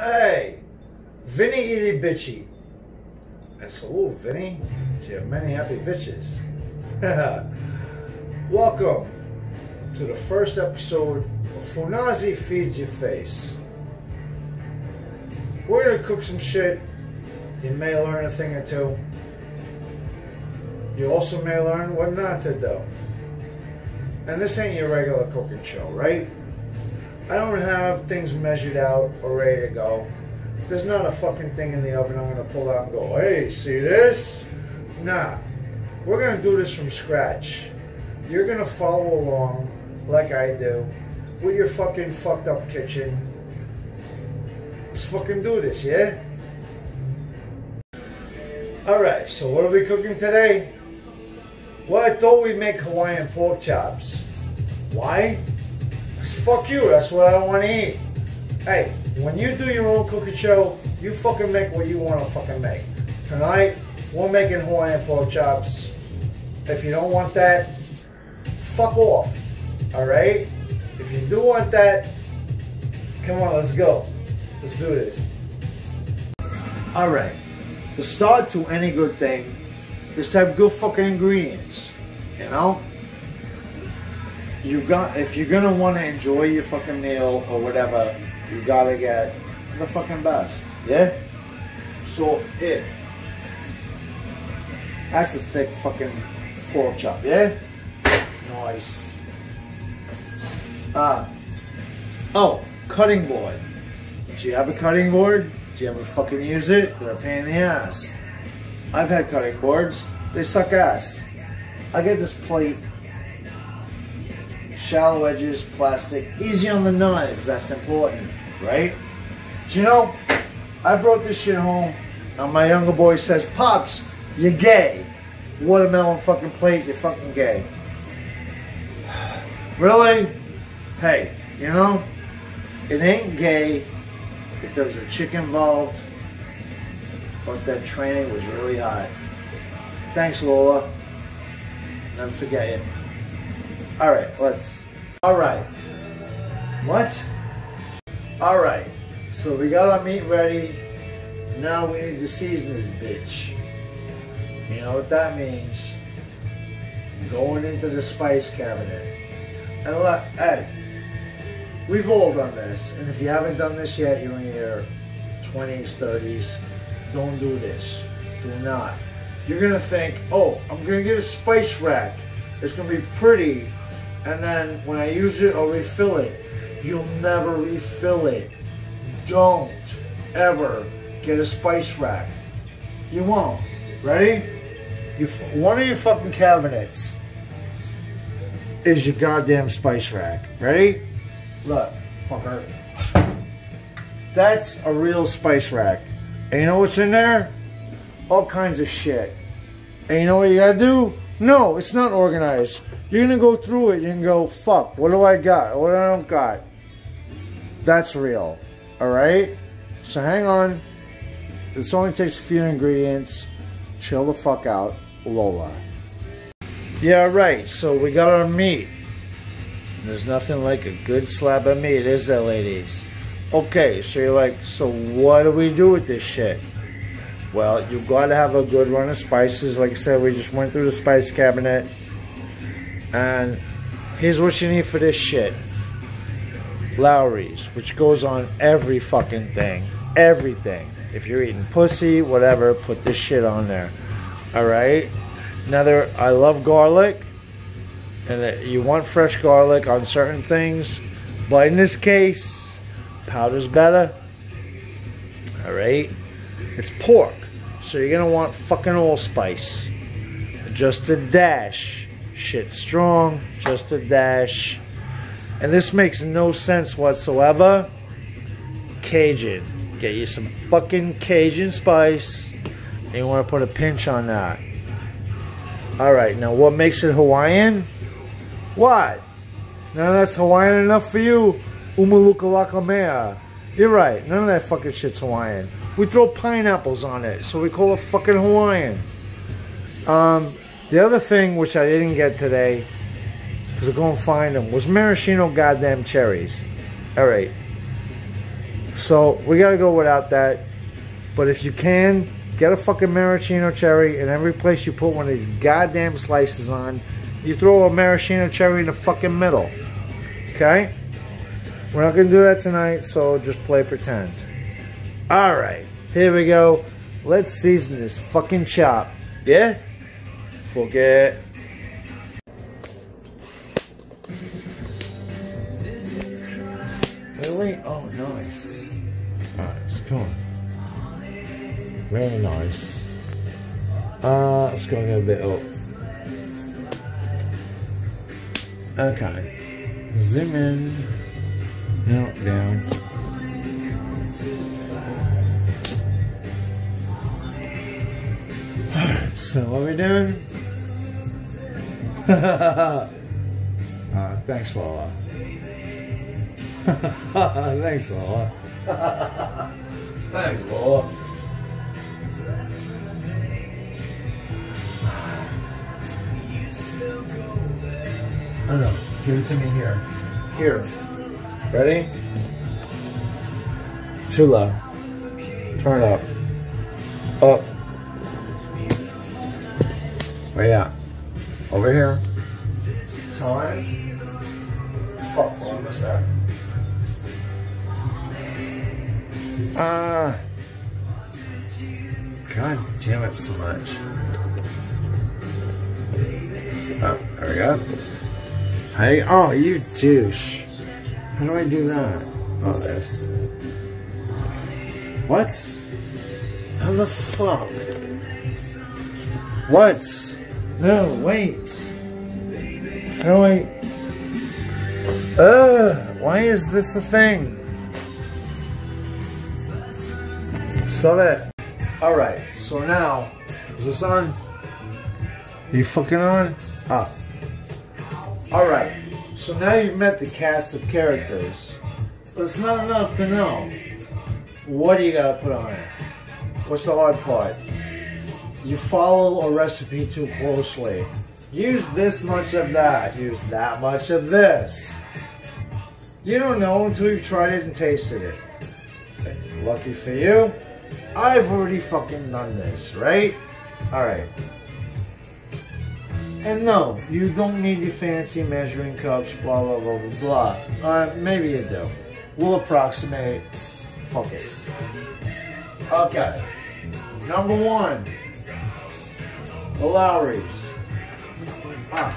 Hey, Vinny Itty Bitchy. And salute, Vinny, to your many happy bitches. Welcome to the first episode of Funnazi Feeds Your Face. We're gonna cook some shit. You may learn a thing or two. You also may learn what not to do. And this ain't your regular cooking show, right? I don't have things measured out or ready to go. There's not a fucking thing in the oven I'm gonna pull out and go, hey, see this? Nah. We're gonna do this from scratch. You're gonna follow along like I do with your fucking fucked up kitchen. Let's fucking do this, yeah? Alright, so what are we cooking today? Well, I thought we'd make Hawaiian pork chops. Why? Fuck you, that's what I don't want to eat. Hey, when you do your own cooking show, you fucking make what you want to fucking make. Tonight, we're making Hawaiian pork chops. If you don't want that, fuck off. Alright? If you do want that, come on, let's go. Let's do this. Alright. The start to any good thing is to have good fucking ingredients. You know? You got if you're gonna want to enjoy your fucking meal or whatever, you gotta get the fucking best. Yeah. So here, that's the thick fucking pork chop. Yeah. Nice. Ah. Oh, cutting board. Do you have a cutting board? Do you ever fucking use it? They're a pain in the ass. I've had cutting boards. They suck ass. I get this plate shallow edges, plastic, easy on the knives, that's important, right? Do you know, I brought this shit home, and my younger boy says, Pops, you're gay. Watermelon fucking plate, you're fucking gay. Really? Hey, you know, it ain't gay if there's a chick involved or if that training was really hot. Thanks, Lola. Never forget it. All right, let's. All right. What? All right. So we got our meat ready. Now we need to season this bitch. You know what that means? Going into the spice cabinet. And look, hey, we've all done this. And if you haven't done this yet, you're in your 20s, 30s. Don't do this. Do not. You're gonna think, oh, I'm gonna get a spice rack. It's gonna be pretty and then when I use it, I'll refill it. You'll never refill it. Don't ever get a spice rack. You won't. Ready? You, one of your fucking cabinets is your goddamn spice rack. Ready? Look, fucker. That's a real spice rack. And you know what's in there? All kinds of shit. And you know what you gotta do? No, it's not organized. You're gonna go through it and go, fuck, what do I got? What I don't got? That's real. Alright? So hang on. This only takes a few ingredients. Chill the fuck out. Lola. Yeah, right. So we got our meat. There's nothing like a good slab of meat, is there, ladies? Okay, so you're like, so what do we do with this shit? Well, you gotta have a good run of spices. Like I said, we just went through the spice cabinet. And here's what you need for this shit. Lawry's, which goes on every fucking thing. Everything. If you're eating pussy, whatever, put this shit on there. Alright? Another, I love garlic. And you want fresh garlic on certain things. But in this case, powder's better. Alright? It's pork. So you're to want fucking allspice. Just a dash shit strong, just a dash. And this makes no sense whatsoever. Cajun. Get you some fucking Cajun spice. And you want to put a pinch on that. Alright, now what makes it Hawaiian? What? Now that's Hawaiian enough for you? Umalukalaka You're right, none of that fucking shit's Hawaiian. We throw pineapples on it, so we call it fucking Hawaiian. Um, the other thing, which I didn't get today, because I'm going to find them, was maraschino goddamn cherries. All right. So we gotta go without that. But if you can, get a fucking maraschino cherry, and every place you put one of these goddamn slices on, you throw a maraschino cherry in the fucking middle. Okay? We're not gonna do that tonight, so just play pretend. Alright, here we go. Let's season this fucking chop. Yeah? Forget. Really? Oh, nice. Alright, it's cool. Very nice. Uh, let's go a bit up. Okay. Zoom in. No, down. So what are we doing? uh, thanks, Lola. thanks, Lola. thanks, Lola. Oh no, give it to me here. Here. Ready? Too low. Turn up. Up. Where you at? Over here. Time. Fuck, we're almost there. Uh, God damn it so much. Oh, there we go. Hey, oh, you douche. How do I do that? Oh, this. What? How the fuck? What? No, wait. No, wait. Ugh, why is this a thing? Stop it. Alright, so now, is this on? Are you fucking on? Ah. Alright, so now you've met the cast of characters, but it's not enough to know. What do you gotta put on it? What's the hard part? You follow a recipe too closely. Use this much of that, use that much of this. You don't know until you've tried it and tasted it. Lucky for you, I've already fucking done this, right? Alright. And no, you don't need your fancy measuring cups, blah, blah, blah, blah, blah. Uh, maybe you do. We'll approximate. Fuck it. Okay. Number one. The Lawry's. Ah.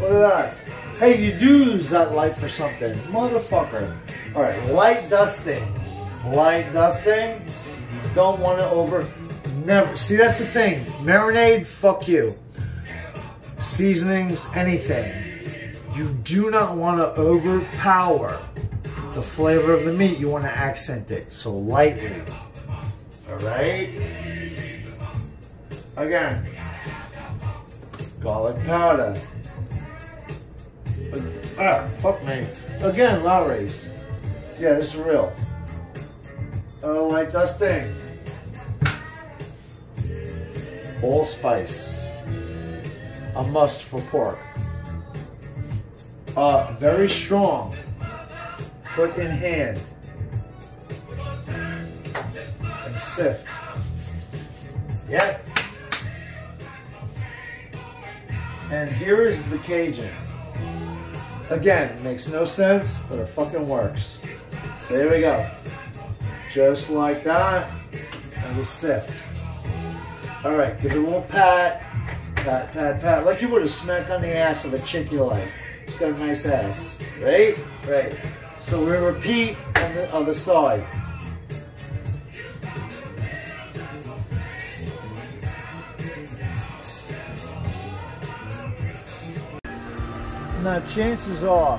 Look at that. Hey, you do use that light for something. Motherfucker. Alright, light dusting. Light dusting. Don't want to over... Never. See, that's the thing. Marinade, fuck you seasonings, anything. You do not want to overpower the flavor of the meat. You want to accent it, so lightly. All right? Again, garlic powder. Ah, fuck me. Again, Lawry's. Yeah, this is real. Oh, like dusting. Allspice a must for pork. Uh, very strong, foot in hand, and sift. Yeah. And here is the Cajun. Again, makes no sense, but it fucking works. So here we go. Just like that, and we sift. All right, give it a little pat. Pat, pat, pat. Like you would a smack on the ass of a chick you like. It's got a nice ass. Right? Right. So we repeat on the other side. Now chances are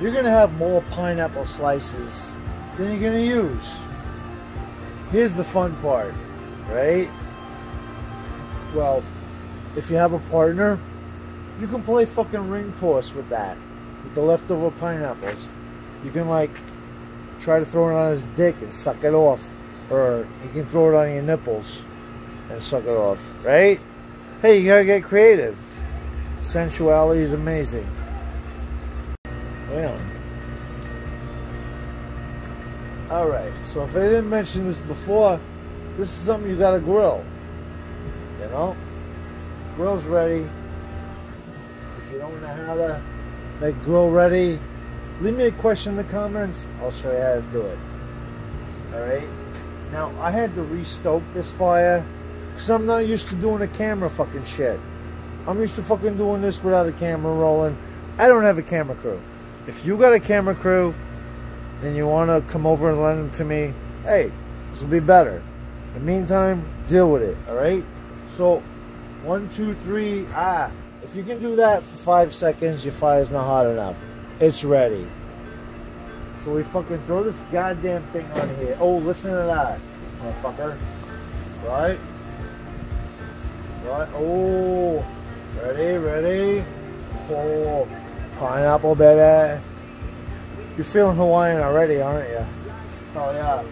you're going to have more pineapple slices than you're going to use. Here's the fun part, right? Well, if you have a partner, you can play fucking ring toss with that. With the leftover pineapples. You can like try to throw it on his dick and suck it off. Or you can throw it on your nipples and suck it off. Right? Hey, you gotta get creative. Sensuality is amazing. Well. Alright, so if I didn't mention this before, this is something you gotta grill. You know? Grill's ready. If you don't know how to make grill ready, leave me a question in the comments. I'll show you how to do it. Alright? Now, I had to restoke this fire because I'm not used to doing a camera fucking shit. I'm used to fucking doing this without a camera rolling. I don't have a camera crew. If you got a camera crew and you want to come over and lend them to me, hey, this will be better. In the meantime, deal with it, alright? So, one, two, three, ah. If you can do that for five seconds, your fire's not hot enough. It's ready. So we fucking throw this goddamn thing on here. Oh, listen to that, motherfucker. Right? Right? Oh, ready, ready. Oh, pineapple, baby. You're feeling Hawaiian already, aren't you? Oh, yeah.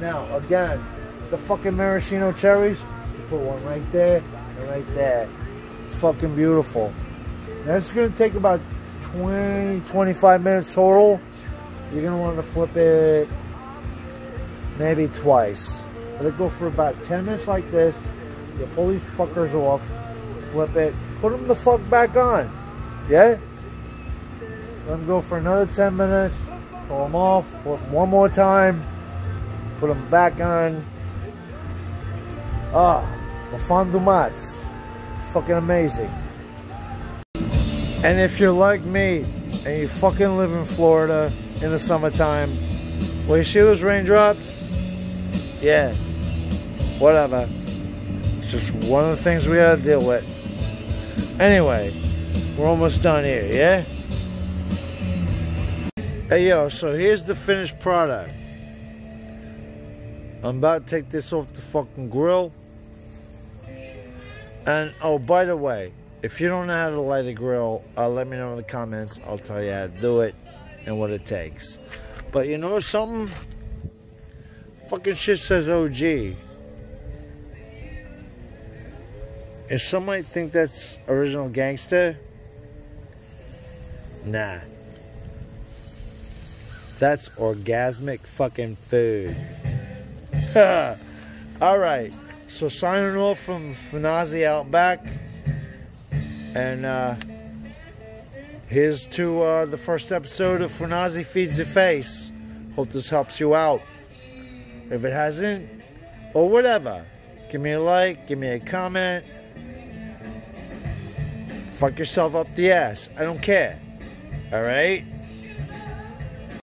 Now, again, the fucking maraschino cherries, you put one right there and right there. Fucking beautiful. It's going to take about 20, 25 minutes total. You're going to want to flip it maybe twice. Let it go for about 10 minutes like this. You pull these fuckers off, flip it, put them the fuck back on. Yeah? Let them go for another 10 minutes. Pull them off, flip one more time, put them back on. Ah, the fondue mats. Fucking amazing. And if you're like me and you fucking live in Florida in the summertime, well, you see those raindrops? Yeah, whatever. It's just one of the things we gotta deal with. Anyway, we're almost done here, yeah? Hey yo, so here's the finished product. I'm about to take this off the fucking grill. And oh, by the way, if you don't know how to light a grill, uh, let me know in the comments. I'll tell you how to do it and what it takes. But you know something? Fucking shit says OG. And some might think that's original gangster. Nah. That's orgasmic fucking food. Alright. So signing off from Funnazi Outback. And uh here's to uh, the first episode of Funnazi Feeds Your Face. Hope this helps you out. If it hasn't, or whatever, give me a like, give me a comment. Fuck yourself up the ass. I don't care. Alright?